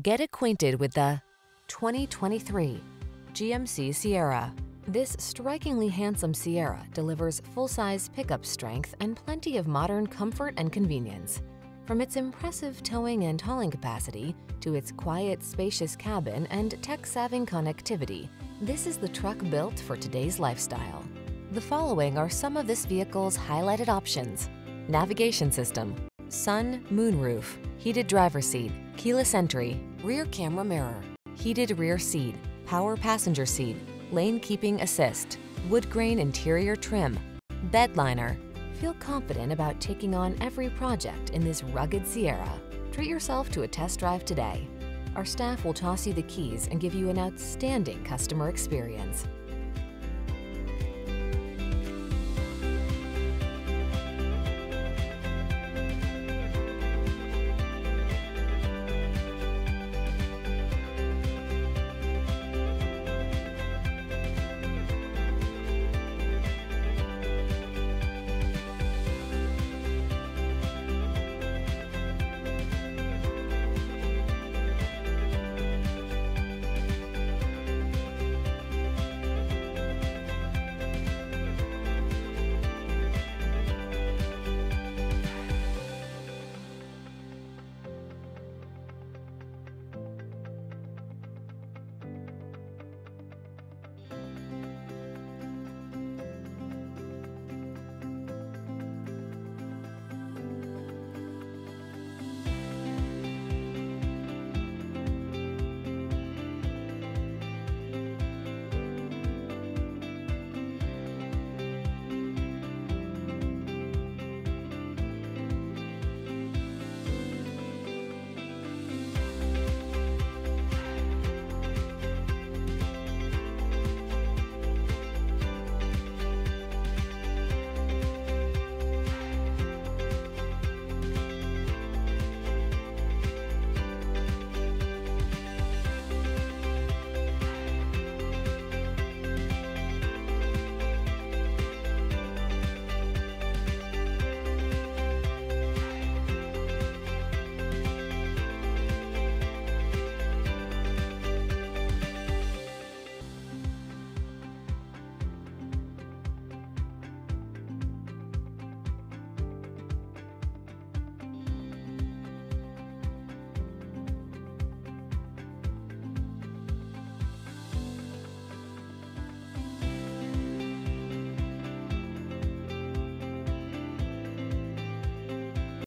Get acquainted with the 2023 GMC Sierra. This strikingly handsome Sierra delivers full-size pickup strength and plenty of modern comfort and convenience. From its impressive towing and hauling capacity to its quiet, spacious cabin and tech-savvy connectivity, this is the truck built for today's lifestyle. The following are some of this vehicle's highlighted options. Navigation system, sun, moonroof, heated driver seat, keyless entry, rear camera mirror, heated rear seat, power passenger seat, lane keeping assist, wood grain interior trim, bed liner. Feel confident about taking on every project in this rugged Sierra. Treat yourself to a test drive today. Our staff will toss you the keys and give you an outstanding customer experience.